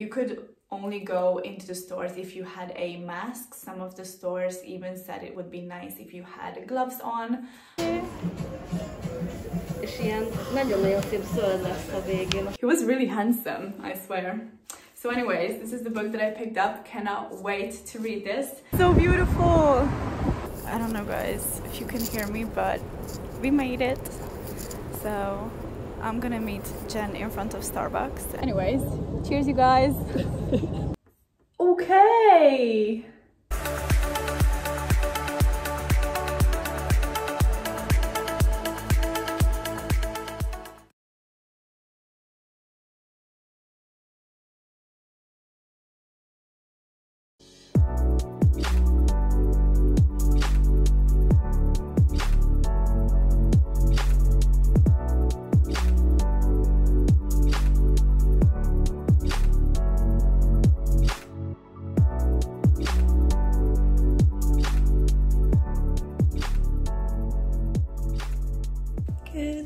You could only go into the stores if you had a mask. Some of the stores even said it would be nice if you had gloves on. He was really handsome, I swear. So anyways, this is the book that I picked up. Cannot wait to read this. So beautiful! I don't know guys if you can hear me, but we made it. So I'm gonna meet Jen in front of Starbucks. Anyways, cheers you guys. okay.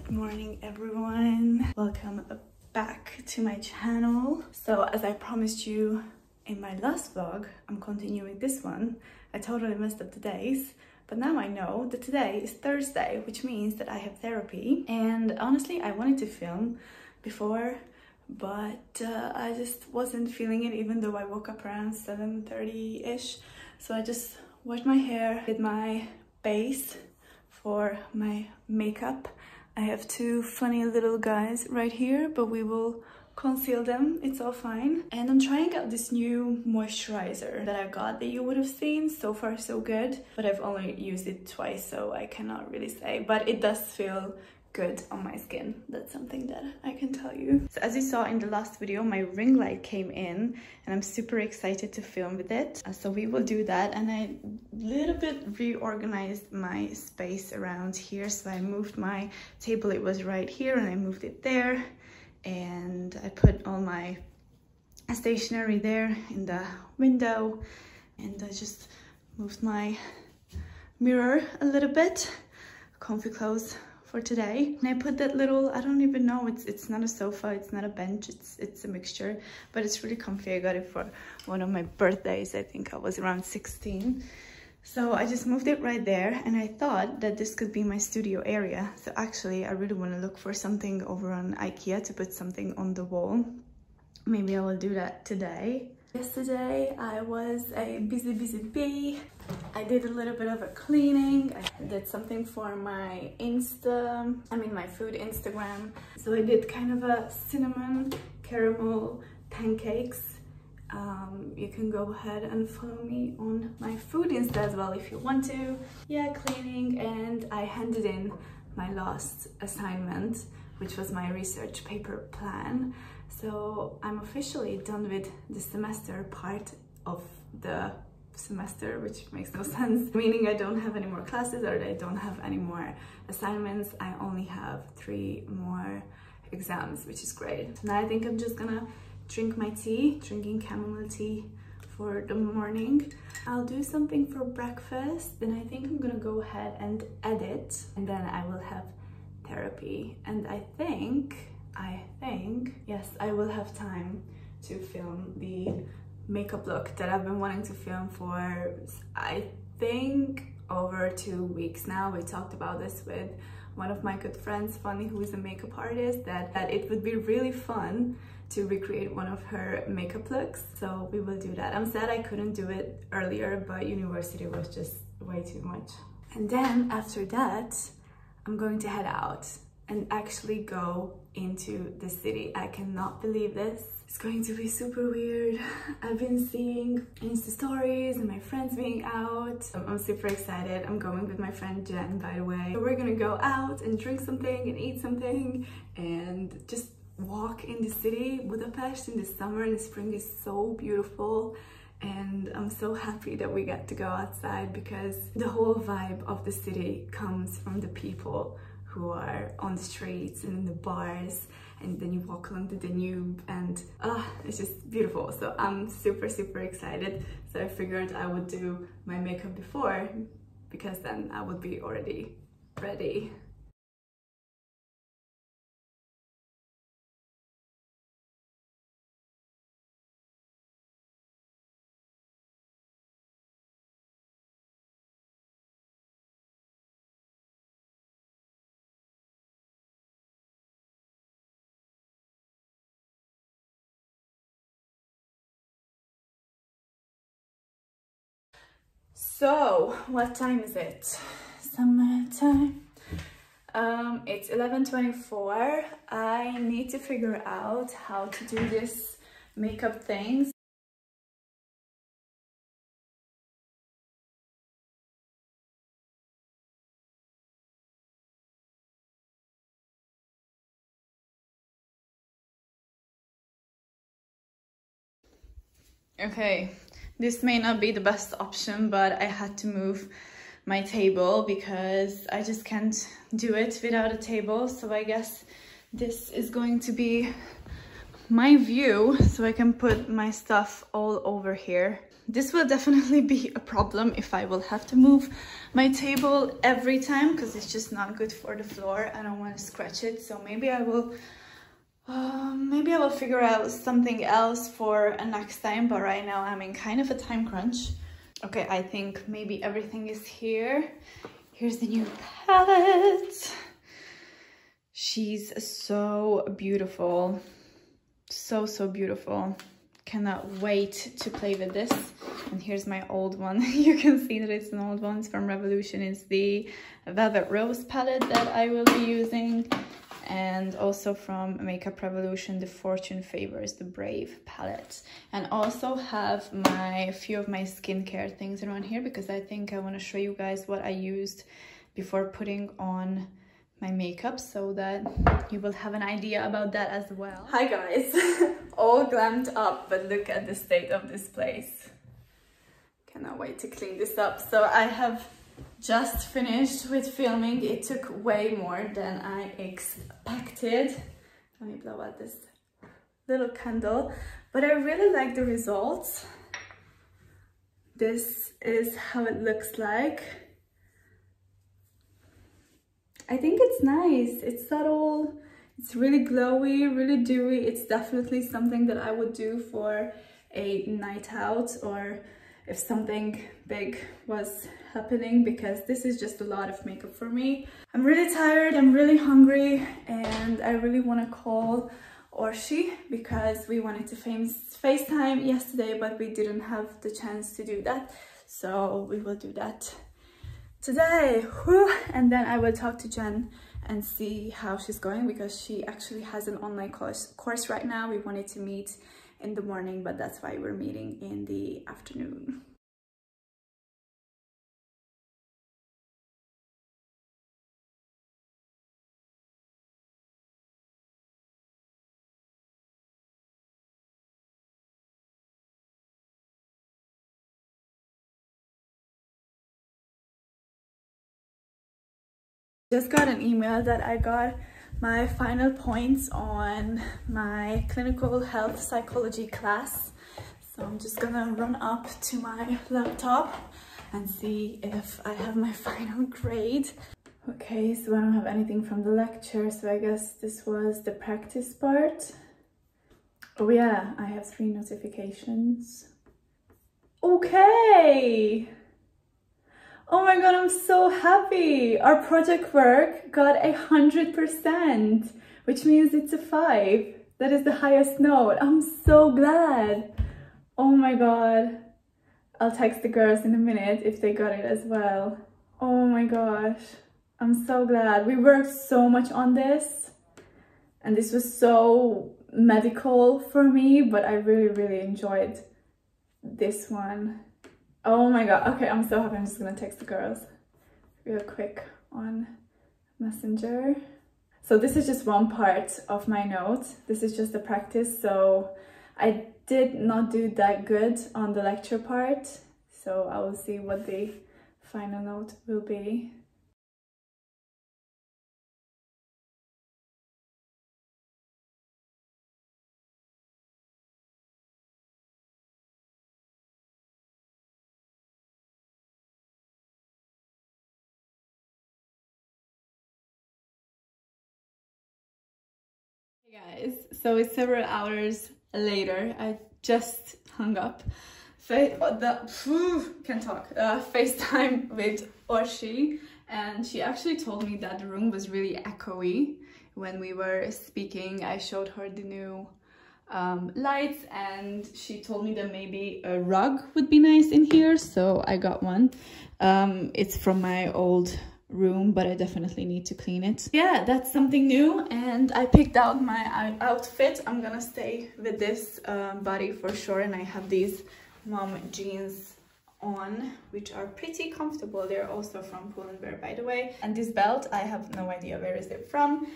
Good morning everyone. Welcome back to my channel. So as I promised you in my last vlog, I'm continuing this one. I totally messed up the days, but now I know that today is Thursday, which means that I have therapy. And honestly, I wanted to film before, but uh, I just wasn't feeling it even though I woke up around 7.30ish. So I just washed my hair, did my base for my makeup I have two funny little guys right here, but we will conceal them. It's all fine. And I'm trying out this new moisturizer that I got that you would have seen. So far, so good. But I've only used it twice, so I cannot really say. But it does feel good on my skin. That's something that I can tell you. So as you saw in the last video, my ring light came in and I'm super excited to film with it. Uh, so we will do that and I little bit reorganized my space around here. So I moved my table, it was right here and I moved it there and I put all my stationery there in the window and I just moved my mirror a little bit comfy clothes for today. And I put that little, I don't even know, it's it's not a sofa, it's not a bench, it's it's a mixture, but it's really comfy. I got it for one of my birthdays. I think I was around 16. So I just moved it right there and I thought that this could be my studio area. So actually I really want to look for something over on Ikea to put something on the wall. Maybe I will do that today. Yesterday I was a busy, busy bee. I did a little bit of a cleaning. I did something for my Insta, I mean my food Instagram. So I did kind of a cinnamon caramel pancakes. Um, you can go ahead and follow me on my food Insta as well if you want to. Yeah, cleaning and I handed in my last assignment, which was my research paper plan. So I'm officially done with the semester part of the semester, which makes no sense, meaning I don't have any more classes or I don't have any more assignments. I only have three more exams, which is great. Now I think I'm just gonna drink my tea, drinking chamomile tea for the morning. I'll do something for breakfast, then I think I'm gonna go ahead and edit, and then I will have therapy. And I think I think, yes, I will have time to film the makeup look that I've been wanting to film for, I think, over two weeks now. We talked about this with one of my good friends, Fanni, who is a makeup artist, that, that it would be really fun to recreate one of her makeup looks. So we will do that. I'm sad I couldn't do it earlier, but university was just way too much. And then after that, I'm going to head out and actually go into the city. I cannot believe this. It's going to be super weird. I've been seeing Insta stories and my friends being out. I'm super excited. I'm going with my friend Jen, by the way. So we're gonna go out and drink something and eat something and just walk in the city. Budapest in the summer and the spring is so beautiful and I'm so happy that we get to go outside because the whole vibe of the city comes from the people who are on the streets and in the bars and then you walk along the Danube and uh, it's just beautiful. So I'm super, super excited. So I figured I would do my makeup before because then I would be already ready. So, what time is it? Summertime. Um, it's 11.24. I need to figure out how to do this makeup things. Okay, this may not be the best option, but I had to move my table because I just can't do it without a table. So I guess this is going to be my view so I can put my stuff all over here. This will definitely be a problem if I will have to move my table every time because it's just not good for the floor. I don't want to scratch it. So maybe I will um, maybe I will figure out something else for a next time, but right now I'm in kind of a time crunch. Okay, I think maybe everything is here. Here's the new palette. She's so beautiful. So, so beautiful. Cannot wait to play with this. And here's my old one. you can see that it's an old one. It's from Revolution. It's the Velvet Rose palette that I will be using and also from Makeup Revolution, the Fortune Favors, the Brave palette. And also have my few of my skincare things around here because I think I want to show you guys what I used before putting on my makeup so that you will have an idea about that as well. Hi guys, all glammed up, but look at the state of this place. Cannot wait to clean this up. So I have just finished with filming. It took way more than I expected. Let me blow out this little candle. But I really like the results. This is how it looks like. I think it's nice. It's subtle. It's really glowy, really dewy. It's definitely something that I would do for a night out or if something big was happening because this is just a lot of makeup for me. I'm really tired, I'm really hungry and I really want to call Orsi because we wanted to face FaceTime yesterday but we didn't have the chance to do that. So we will do that today. Whew. And then I will talk to Jen and see how she's going because she actually has an online course, course right now. We wanted to meet in the morning, but that's why we're meeting in the afternoon. Just got an email that I got my final points on my clinical health psychology class. So I'm just gonna run up to my laptop and see if I have my final grade. Okay, so I don't have anything from the lecture, so I guess this was the practice part. Oh yeah, I have three notifications. Okay! Oh my god, I'm so happy. Our project work got a hundred percent, which means it's a five. That is the highest note. I'm so glad. Oh my god. I'll text the girls in a minute if they got it as well. Oh my gosh. I'm so glad. We worked so much on this and this was so medical for me, but I really, really enjoyed this one. Oh my god. Okay, I'm so happy. I'm just gonna text the girls real quick on Messenger. So this is just one part of my note. This is just a practice. So I did not do that good on the lecture part. So I will see what the final note will be. Hey guys, so it's several hours later. I just hung up. Fa the phew, can talk. Uh, FaceTime with Orsi, and she actually told me that the room was really echoey when we were speaking. I showed her the new um, lights and she told me that maybe a rug would be nice in here so I got one um, it's from my old room but I definitely need to clean it. Yeah that's something new and I picked out my outfit. I'm gonna stay with this um, body for sure and I have these mom jeans on which are pretty comfortable. They're also from Pull and Bear by the way. And this belt I have no idea where is it from.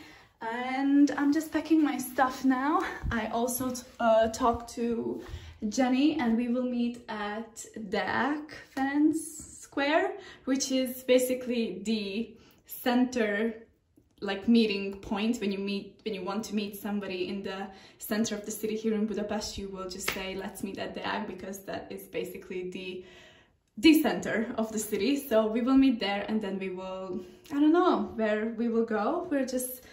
And I'm just packing my stuff now. I also uh, talked to Jenny and we will meet at Deák Ferenc Square which is basically the center like meeting point. When you meet when you want to meet somebody in the center of the city here in Budapest you will just say let's meet at the Ag because that is basically the the center of the city. So we will meet there and then we will i don't know where we will go. We'll just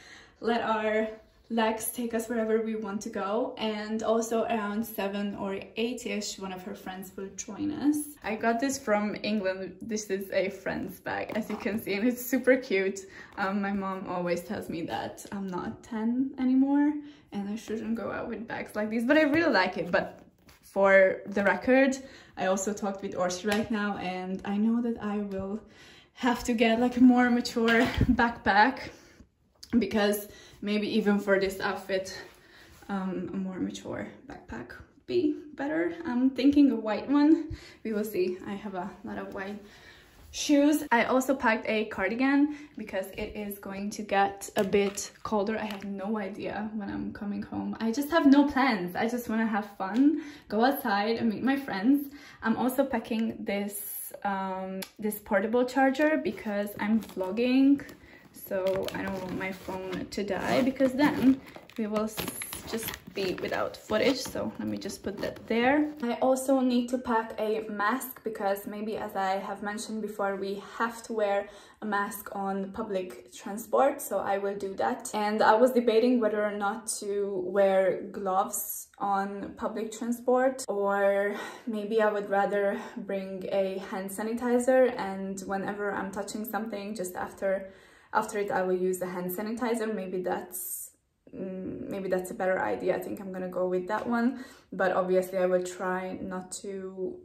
let our legs take us wherever we want to go and also around 7 or 8ish one of her friends will join us. I got this from england. This is a friend's bag as you can see and it's super cute. Um, my mom always tells me that i'm not 10 anymore and i shouldn't go out with bags like these but i really like it. But for the record I also talked with Orsi right now and I know that I will have to get like a more mature backpack because maybe even for this outfit um, a more mature backpack would be better. I'm thinking a white one. We will see. I have a lot of white shoes. I also packed a cardigan because it is going to get a bit colder. I have no idea when I'm coming home. I just have no plans. I just want to have fun, go outside and meet my friends. I'm also packing this um, this portable charger because I'm vlogging so I don't want my phone to die because then we will just be without footage. So let me just put that there. I also need to pack a mask because maybe as i have mentioned before we have to wear a mask on public transport so i will do that. And i was debating whether or not to wear gloves on public transport or maybe i would rather bring a hand sanitizer and whenever i'm touching something just after after it i will use the hand sanitizer maybe that's Mm, maybe that's a better idea. I think I'm gonna go with that one. But obviously I will try not to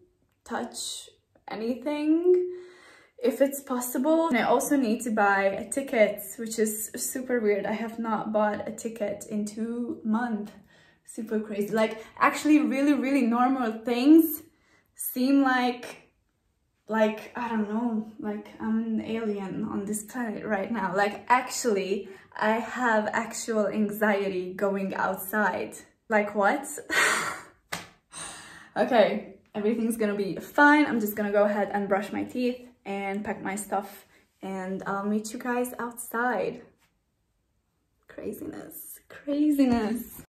touch anything if it's possible. And I also need to buy a ticket, which is super weird. I have not bought a ticket in two months. Super crazy. Like actually really, really normal things seem like like I don't know, like I'm an alien on this planet right now. Like actually I have actual anxiety going outside. Like what? okay, everything's gonna be fine. I'm just gonna go ahead and brush my teeth and pack my stuff and I'll meet you guys outside. Craziness, craziness.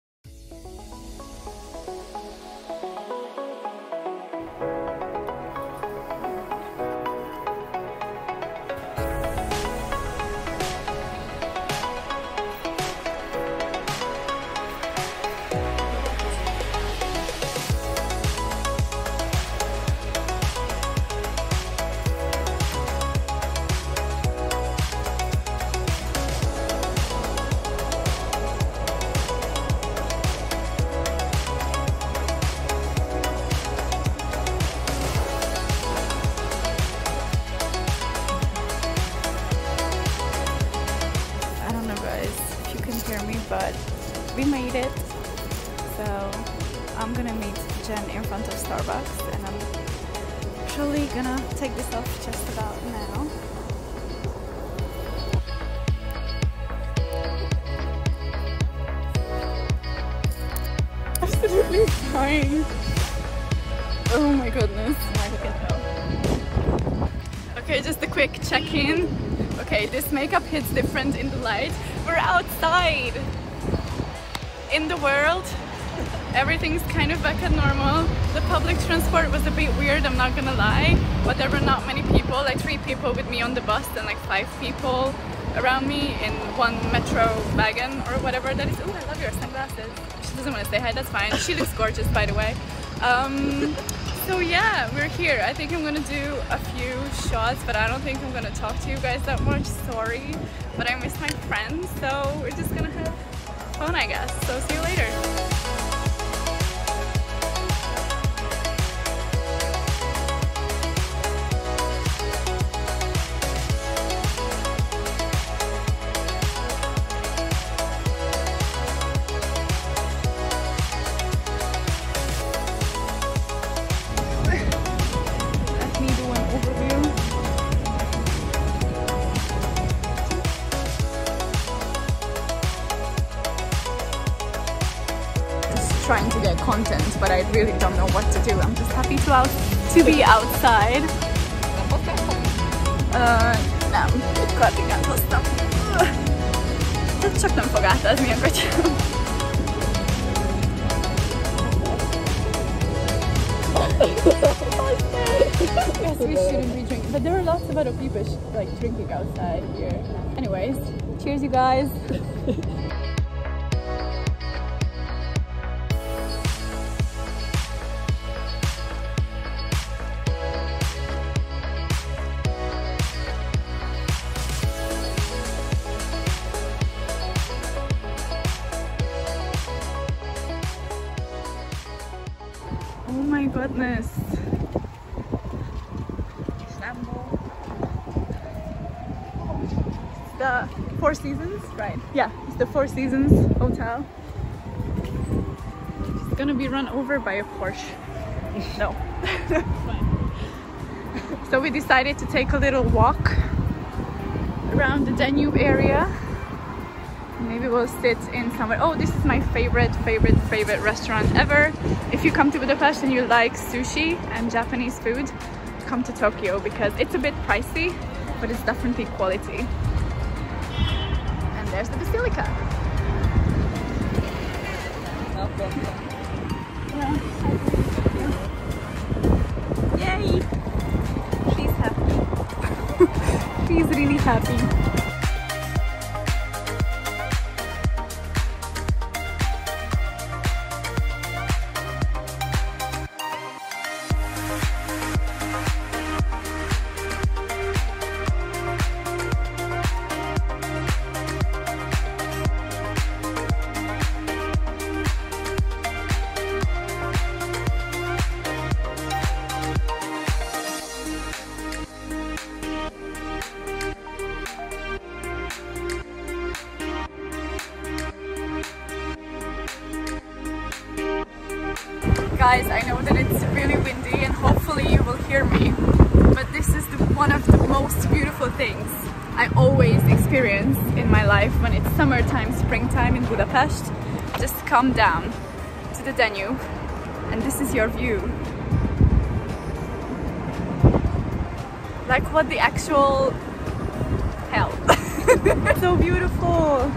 We made it. So I'm gonna meet Jen in front of Starbucks and I'm actually gonna take this off just about now. Absolutely fine. Oh my goodness. Okay, just a quick check-in. Okay, this makeup hits different in the light. We're outside! In the world. Everything's kind of back at normal. The public transport was a bit weird, I'm not gonna lie, but there were not many people, like three people with me on the bus and like five people around me in one metro wagon or whatever that is. Oh, I love your sunglasses. She doesn't want to say hi, that's fine. She looks gorgeous, by the way. Um, so yeah, we're here. I think I'm gonna do a few shots, but I don't think I'm gonna talk to you guys that much. Sorry, but I miss my friends, so we're just phone, I guess. So see you later. My goodness. It's the Four Seasons, right? Yeah, it's the Four Seasons Hotel. It's gonna be run over by a Porsche. No. so we decided to take a little walk around the Danube area. Maybe we'll sit in somewhere. Oh, this is my favorite, favorite, favorite restaurant ever. If you come to Budapest and you like sushi and Japanese food, come to Tokyo because it's a bit pricey, but it's definitely quality. And there's the Basilica. Yay! She's happy. She's really happy. Is your view. Like what the actual hell. so beautiful.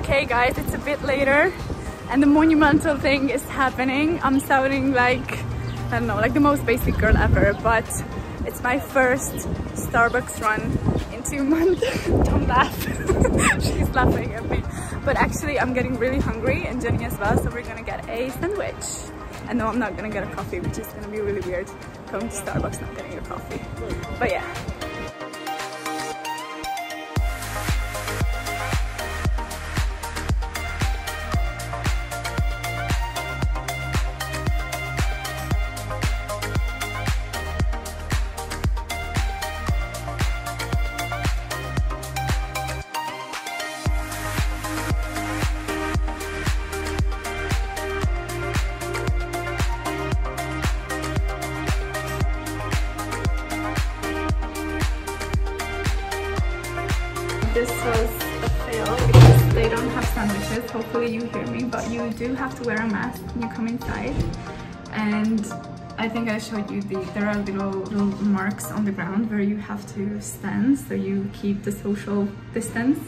Okay guys, it's a bit later and the monumental thing is happening. I'm sounding like, I don't know, like the most basic girl ever, but it's my first Starbucks run two months. don't. She's laughing at me. But actually I'm getting really hungry and Jenny as well, so we're gonna get a sandwich. And no, I'm not gonna get a coffee, which is gonna be really weird going to Starbucks not getting a coffee. But yeah. You come inside. And I think I showed you the, there are little, little marks on the ground where you have to stand so you keep the social distance.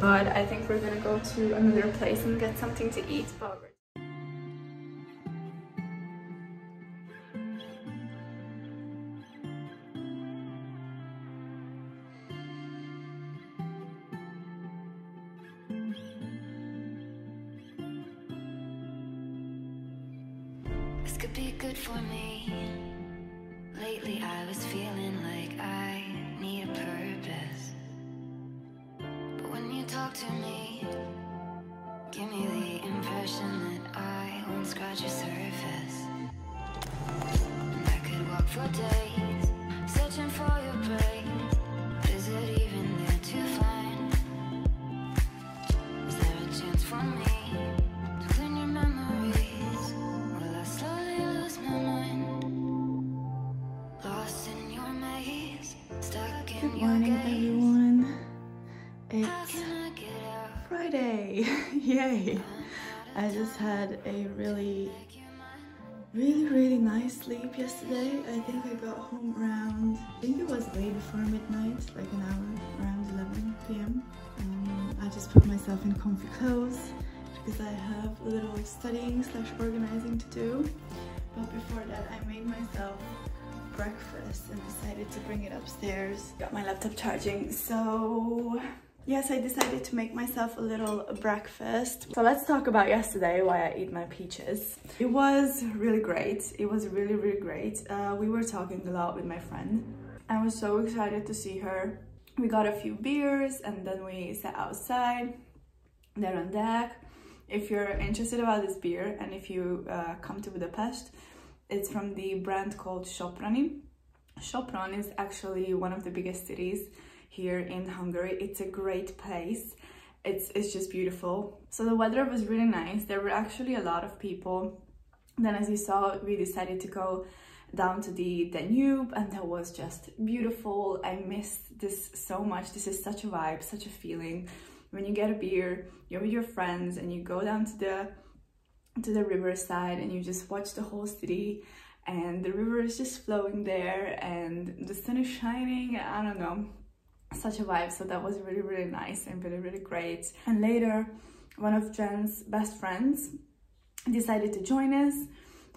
But I think we're gonna go to another place and get something to eat. Good morning, everyone. It's can I get out? Friday. Yay. I'm out of I just had a really, really, really nice sleep yesterday. I think I got home around, I think it was way before midnight, like an hour, around 11 p.m. Um, I just put myself in comfy clothes because I have a little studying slash organizing to do. But before that, I made myself breakfast and decided to bring it upstairs. Got my laptop charging, so yes, I decided to make myself a little breakfast. So let's talk about yesterday, why I eat my peaches. It was really great. It was really, really great. Uh, we were talking a lot with my friend. I was so excited to see her. We got a few beers and then we sat outside, there on Deák. If you're interested about this beer and if you uh, come to Budapest, it's from the brand called Soproni. Sopron is actually one of the biggest cities here in Hungary. It's a great place. It's, it's just beautiful. So the weather was really nice. There were actually a lot of people. Then as you saw, we decided to go down to the Danube and that was just beautiful. I missed this so much. This is such a vibe, such a feeling. When you get a beer, you're with your friends and you go down to the to the riverside and you just watch the whole city and the river is just flowing there and the sun is shining. I don't know. Such a vibe. So that was really really nice and really really great. And later one of jen's best friends decided to join us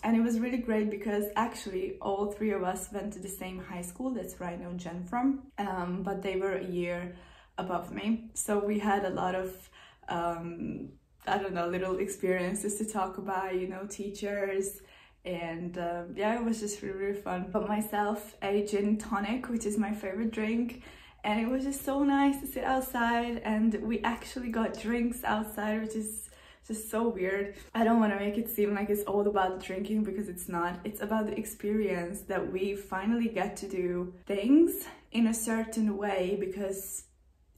and it was really great because actually all three of us went to the same high school that's where i know jen from um, but they were a year above me. So we had a lot of um, I don't know, little experiences to talk about, you know, teachers. And um, yeah, it was just really, really fun. But myself a gin tonic, which is my favorite drink. And it was just so nice to sit outside and we actually got drinks outside, which is just so weird. I don't want to make it seem like it's all about drinking because it's not. It's about the experience that we finally get to do things in a certain way because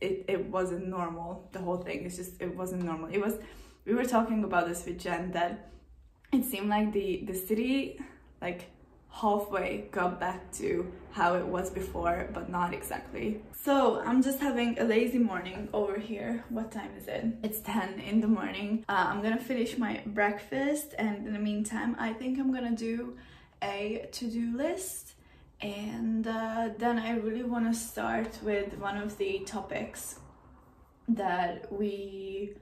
it, it wasn't normal the whole thing. It's just it wasn't normal. It was we were talking about this with jen that it seemed like the the city like halfway got back to how it was before but not exactly. So i'm just having a lazy morning over here. What time is it? It's 10 in the morning. Uh, i'm gonna finish my breakfast and in the meantime i think i'm gonna do a to-do list and uh, then I really want to start with one of the topics that we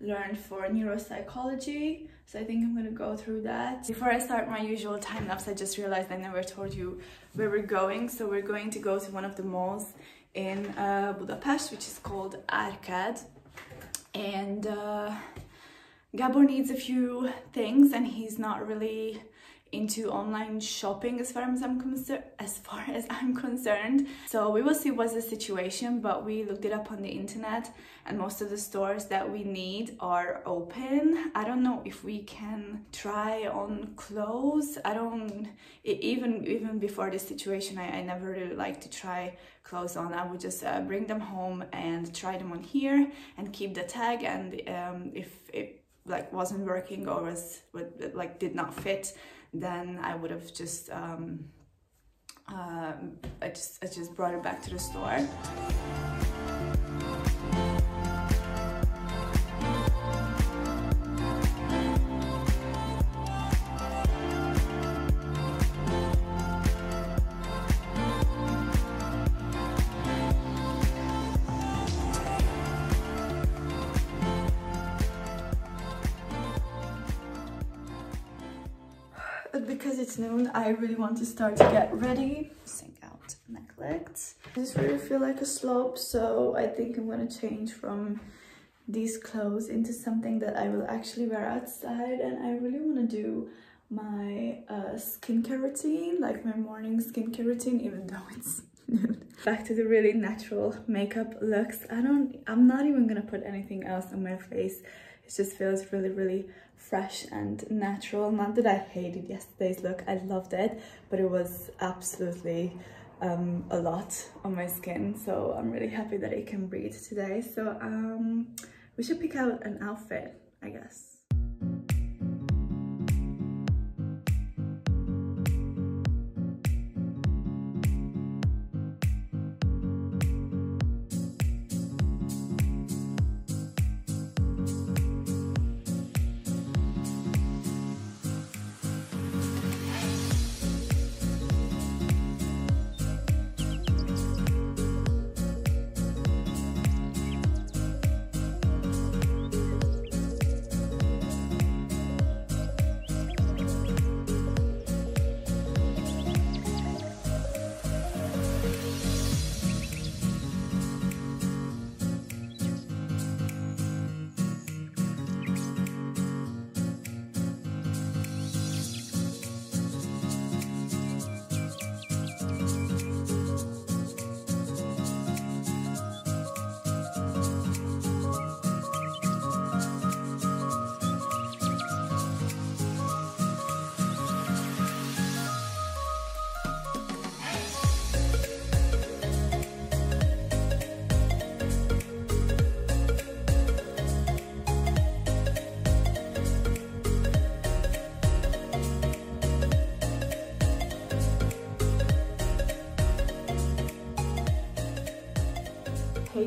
learned for neuropsychology. So I think I'm gonna go through that. Before I start my usual time lapse I just realized I never told you where we're going. So we're going to go to one of the malls in uh, Budapest which is called Árkád. And uh, Gabor needs a few things and he's not really into online shopping as far as I'm concerned as far as I'm concerned. So we will see what's the situation but we looked it up on the internet and most of the stores that we need are open. I don't know if we can try on clothes. I don't even even before this situation I, I never really like to try clothes on. I would just uh, bring them home and try them on here and keep the tag and um, if it like wasn't working or was like did not fit then I would have just um, uh, I just I just brought it back to the store. Because it's noon, I really want to start to get ready. Sink out neglect. Just really feel like a slob, so I think I'm gonna change from these clothes into something that I will actually wear outside and I really want to do my uh, skincare routine, like my morning skincare routine, even though it's noon. Back to the really natural makeup looks. I don't, I'm not even gonna put anything else on my face. It just feels really, really fresh and natural. Not that I hated yesterday's look, I loved it, but it was absolutely um, a lot on my skin. So I'm really happy that it can breathe today. So um, we should pick out an outfit, I guess.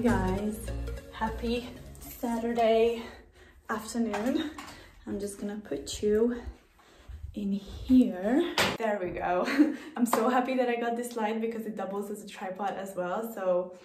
Guys, happy Saturday afternoon. I'm just gonna put you in here. There we go. I'm so happy that I got this light because it doubles as a tripod as well. So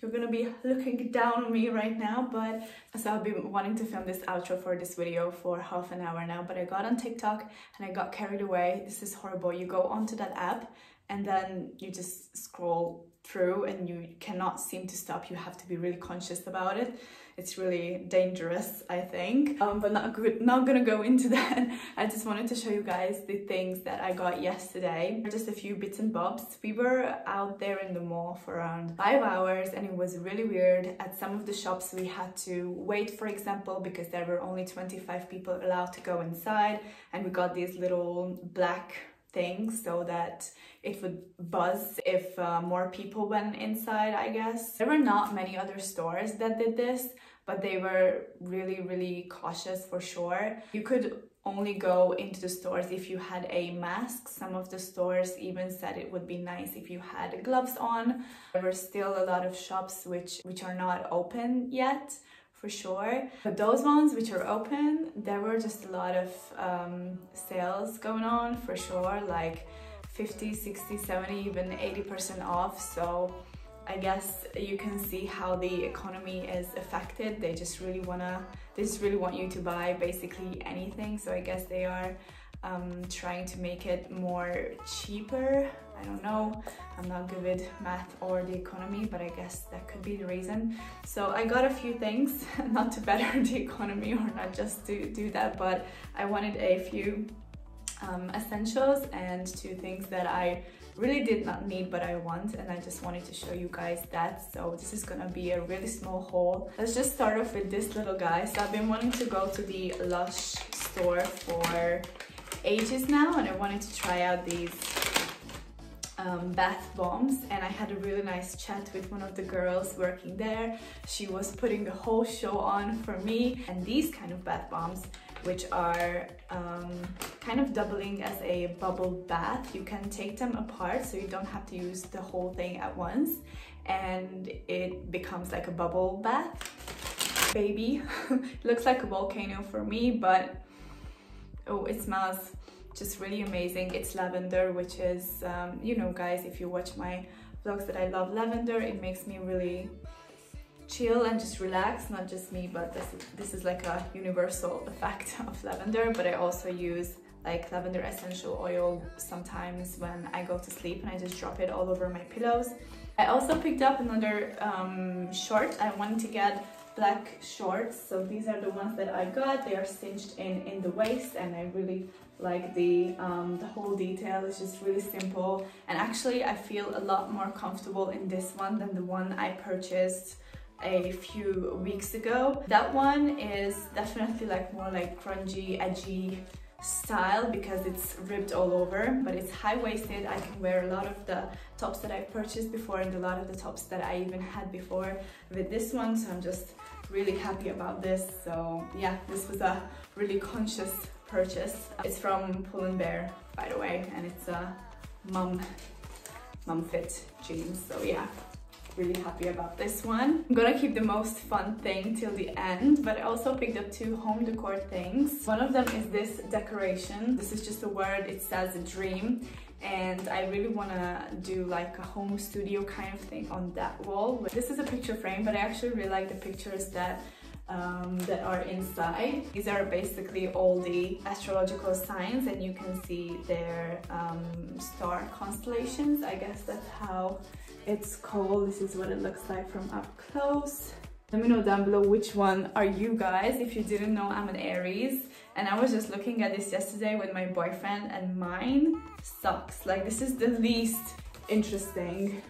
you're gonna be looking down on me right now but so I've been wanting to film this outro for this video for half an hour now but I got on TikTok and I got carried away this is horrible you go onto that app and then you just scroll through and you cannot seem to stop you have to be really conscious about it. It's really dangerous i think. Um, but not good not gonna go into that. I just wanted to show you guys the things that i got yesterday. Just a few bits and bobs. We were out there in the mall for around five hours and it was really weird. At some of the shops we had to wait for example because there were only 25 people allowed to go inside and we got these little black things so that it would buzz if uh, more people went inside, I guess. There were not many other stores that did this, but they were really, really cautious for sure. You could only go into the stores if you had a mask. Some of the stores even said it would be nice if you had gloves on. There were still a lot of shops which, which are not open yet for sure. But those ones which are open, there were just a lot of um, sales going on for sure. Like 50, 60, 70, even 80% off. So I guess you can see how the economy is affected. They just really wanna, they just really want you to buy basically anything. So I guess they are um, trying to make it more cheaper. I don't know. I'm not good with math or the economy, but I guess that could be the reason. So I got a few things, not to better the economy or not just to do that, but I wanted a few um, essentials and two things that I really did not need but I want and I just wanted to show you guys that so this is gonna be a really small haul let's just start off with this little guy so I've been wanting to go to the Lush store for ages now and I wanted to try out these um, bath bombs and I had a really nice chat with one of the girls working there. She was putting the whole show on for me and these kind of bath bombs which are um, kind of doubling as a bubble bath. You can take them apart so you don't have to use the whole thing at once and it becomes like a bubble bath. Baby, looks like a volcano for me, but oh, it smells just really amazing. It's lavender, which is, um, you know guys, if you watch my vlogs that I love lavender, it makes me really chill and just relax not just me but this this is like a universal effect of lavender but I also use like lavender essential oil sometimes when I go to sleep and I just drop it all over my pillows I also picked up another um, short I wanted to get black shorts. So these are the ones that I got. They are cinched in in the waist and I really like the um, the whole detail. Is just really simple. And actually I feel a lot more comfortable in this one than the one I purchased a few weeks ago. That one is definitely like more like grungy, edgy style because it's ripped all over but it's high-waisted. I can wear a lot of the tops that I've purchased before and a lot of the tops that I even had before with this one so I'm just really happy about this. So yeah this was a really conscious purchase. It's from Pull & Bear by the way and it's a mum mum fit jeans so yeah really happy about this one. I'm gonna keep the most fun thing till the end, but I also picked up two home decor things. One of them is this decoration. This is just a word, it says a dream and I really want to do like a home studio kind of thing on that wall. This is a picture frame, but I actually really like the pictures that um, that are inside. These are basically all the astrological signs and you can see their um, star constellations. I guess that's how it's called. This is what it looks like from up close. Let me know down below which one are you guys. If you didn't know, I'm an Aries. And I was just looking at this yesterday with my boyfriend and mine sucks. Like this is the least interesting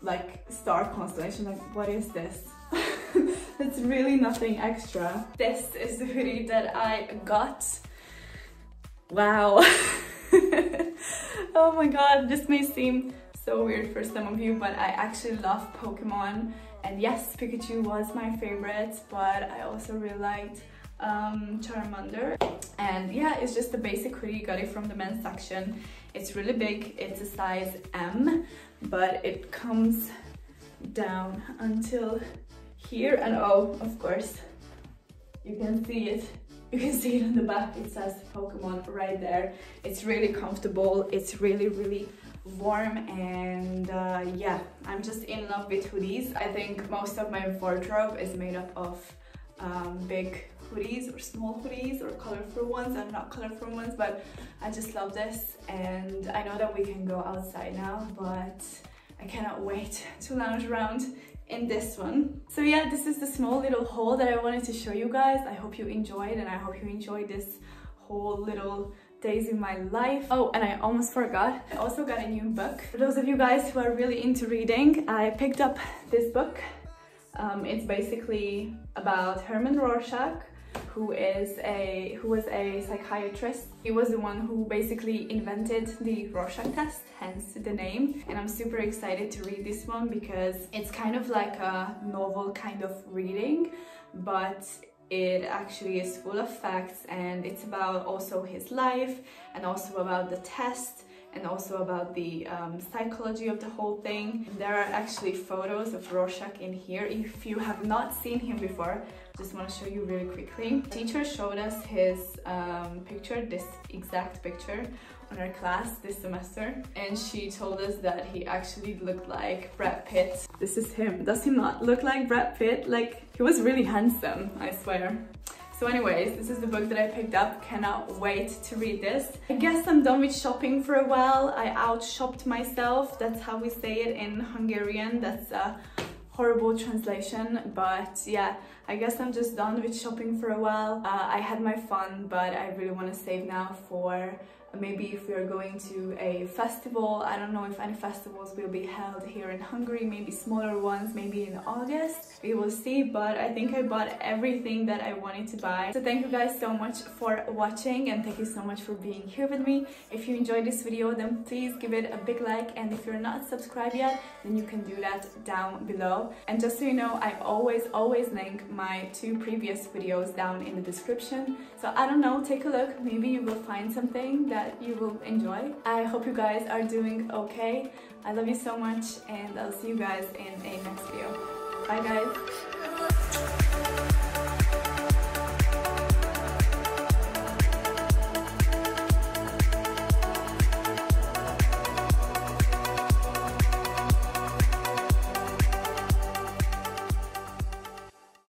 like star constellation. Like what is this? it's really nothing extra. This is the hoodie that I got. Wow. oh my god, this may seem so weird for some of you, but I actually love Pokemon. And yes, Pikachu was my favorite, but I also really liked um, Charmander. And yeah, it's just a basic hoodie, got it from the men's section. It's really big, it's a size M, but it comes down until here and oh of course you can see it you can see it on the back it says Pokemon right there it's really comfortable it's really really warm and uh, yeah I'm just in love with hoodies I think most of my wardrobe is made up of um, big hoodies or small hoodies or colorful ones and not colorful ones but I just love this and I know that we can go outside now but I cannot wait to lounge around in this one. So yeah, this is the small little haul that I wanted to show you guys. I hope you enjoyed and I hope you enjoyed this whole little days in my life. Oh, and I almost forgot. I also got a new book. For those of you guys who are really into reading, I picked up this book. Um, it's basically about Hermann Rorschach who is a who was a psychiatrist. He was the one who basically invented the Rorschach test, hence the name. And I'm super excited to read this one because it's kind of like a novel kind of reading, but it actually is full of facts and it's about also his life and also about the test and also about the um, psychology of the whole thing. There are actually photos of Rorschach in here. If you have not seen him before, just want to show you really quickly. Teacher showed us his um, picture, this exact picture on our class this semester and she told us that he actually looked like Brad Pitt. This is him. Does he not look like Brad Pitt? Like, he was really handsome, I swear. So anyways, this is the book that I picked up. Cannot wait to read this. I guess I'm done with shopping for a while. I out-shopped myself. That's how we say it in Hungarian. That's a horrible translation. But yeah, I guess I'm just done with shopping for a while. Uh, I had my fun, but I really want to save now for maybe if we are going to a festival i don't know if any festivals will be held here in hungary maybe smaller ones maybe in august. We will see but i think i bought everything that i wanted to buy. So thank you guys so much for watching and thank you so much for being here with me. If you enjoyed this video then please give it a big like and if you're not subscribed yet then you can do that down below. And just so you know i always always link my two previous videos down in the description. So i don't know take a look. Maybe you will find something that that you will enjoy. I hope you guys are doing okay. I love you so much and I'll see you guys in a next video. Bye guys!